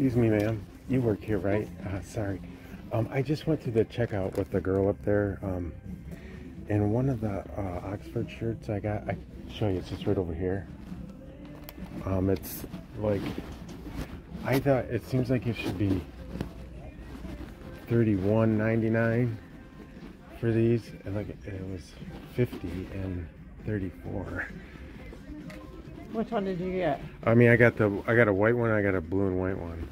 Excuse me, ma'am. You work here, right? Uh, sorry. Um, I just went to the checkout with the girl up there. Um, and one of the uh, Oxford shirts I got, I show you. It's just right over here. Um, it's like I thought it seems like it should be thirty-one ninety-nine for these, and like it was fifty and thirty-four. Which one did you get? I mean, I got the I got a white one. I got a blue and white one.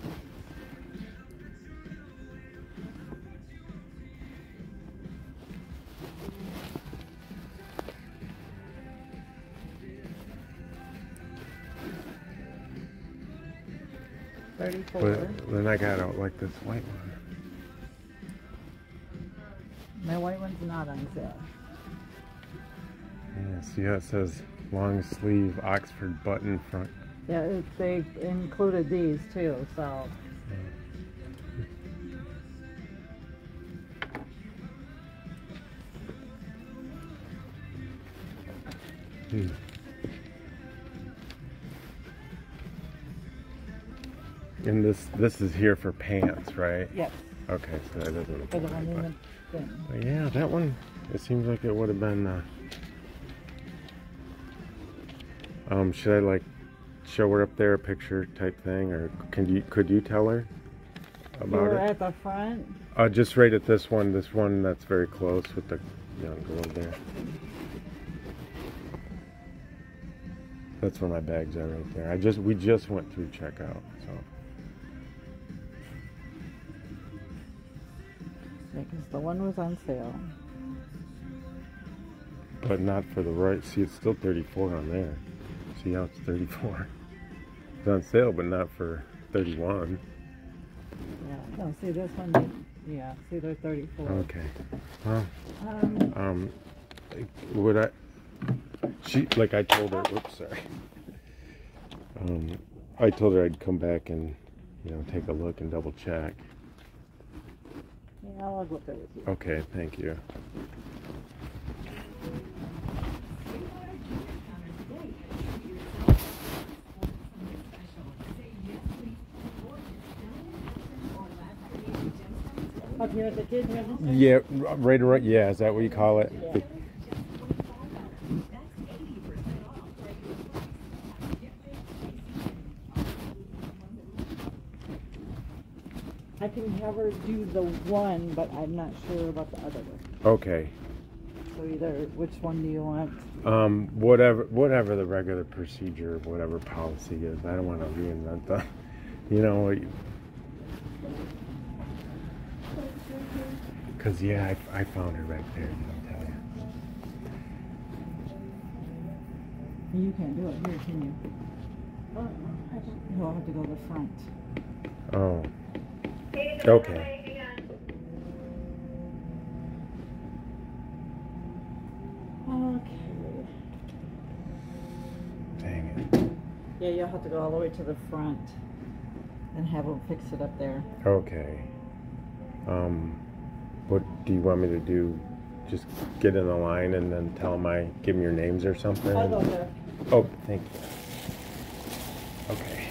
Thirty-four. But then I got out like this white one. My white one's not on sale. Yeah, see how it says long sleeve Oxford button front. Yeah, it, they included these too, so. Hmm. And this this is here for pants, right? Yes, Okay, so that doesn't. apply, but- but yeah, that one. It seems like it would have been. Uh, um, should I like show her up there a picture type thing, or can you could you tell her about were it? at the front. Uh, just right at this one, this one that's very close with the young girl there. That's where my bags are right there. I just we just went through checkout, so Because the one was on sale. but not for the right. See, it's still 34 on there. See how it's 34? It's on sale, but not for 31. Yeah, no, see this one, yeah, see they're thirty-four. Okay. Well, Um, um, would I? She like I told her. Whoops, sorry. Um, I told her I'd come back and you know take a look and double check. yeah, I'll go up there with you. Okay, thank you. Up here at the kids register? Yeah, r- right, right. Yeah, is that what you call it? Yeah. I can have her do the one, but I'm not sure about the other one. Okay. So either, which one do you want? Um, whatever, whatever the regular procedure, whatever policy is. I don't want to reinvent the, you know. Because yeah, I, I found her right there. I'll tell you. You can't do it here, can you? You'll have to go to the front. Oh. Okay. Okay. Dang it. Yeah, you'll have to go all the way to the front and have them fix it up there. Okay. Um, what do you want me to do? Just get in the line and then tell them I give them your names or something? I'll go there. Oh, thank you. Okay.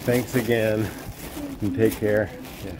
Thanks again. And take care. Yeah.